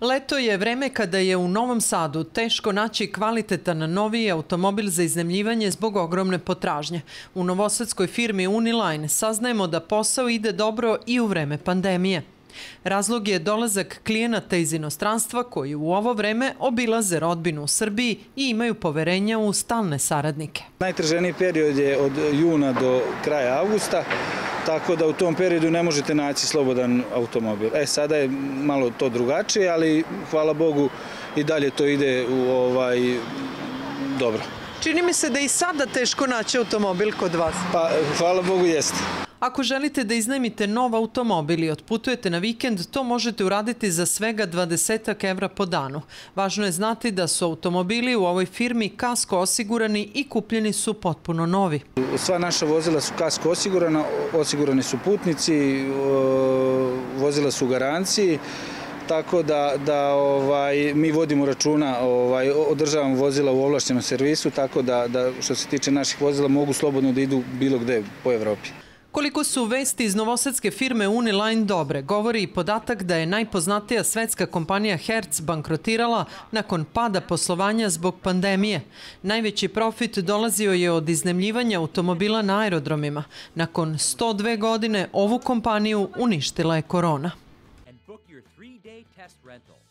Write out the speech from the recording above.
Leto je vreme kada je u Novom Sadu teško naći kvalitetan novi automobil za iznemljivanje zbog ogromne potražnje. U novosadskoj firmi Uniline saznajemo da posao ide dobro i u vreme pandemije. Razlog je dolazak klijenata iz inostranstva koji u ovo vreme obilaze rodbinu u Srbiji i imaju poverenja u stalne saradnike. Najtraženiji period je od juna do kraja avgusta, tako da u tom periodu ne možete naći slobodan automobil. E, sada je malo to drugačije, ali hvala Bogu i dalje to ide u ovaj dobro. Čini mi se da i sada teško naći automobil kod vas. Pa, hvala Bogu, jeste. Ako želite da iznajmite nov automobil i otputujete na vikend, to možete uraditi za svega 20 evra po danu. Važno je znati da su automobili u ovoj firmi kasko osigurani i kupljeni su potpuno novi. Sva naša vozila su kasko osigurana, osigurani su putnici, vozila su u garanciji, tako da, da ovaj, mi vodimo računa, ovaj, održavamo vozila u ovlašćenom servisu, tako da, da što se tiče naših vozila mogu slobodno da idu bilo gde po Evropi. Koliko su vesti iz novosadske firme Uniline dobre, govori i podatak da je najpoznatija svetska kompanija Hertz bankrotirala nakon pada poslovanja zbog pandemije. Najveći profit dolazio je od iznemljivanja automobila na aerodromima. Nakon 102 godine ovu kompaniju uništila je korona. and book your three day test rental.